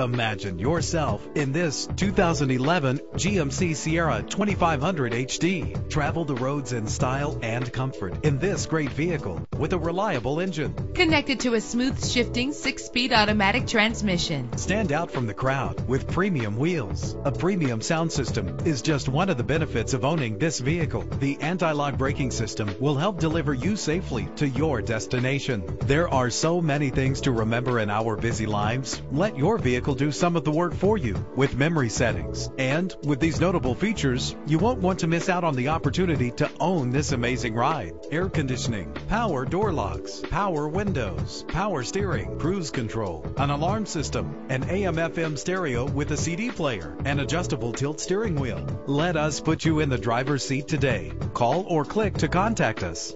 Imagine yourself in this 2011 GMC Sierra 2500 HD. Travel the roads in style and comfort in this great vehicle with a reliable engine. Connected to a smooth shifting six-speed automatic transmission. Stand out from the crowd with premium wheels. A premium sound system is just one of the benefits of owning this vehicle. The anti-lock braking system will help deliver you safely to your destination. There are so many things to remember in our busy lives. Let your vehicle do some of the work for you with memory settings. And with these notable features, you won't want to miss out on the opportunity to own this amazing ride. Air conditioning, power door locks, power windows, power steering, cruise control, an alarm system, an AM FM stereo with a CD player, an adjustable tilt steering wheel. Let us put you in the driver's seat today. Call or click to contact us.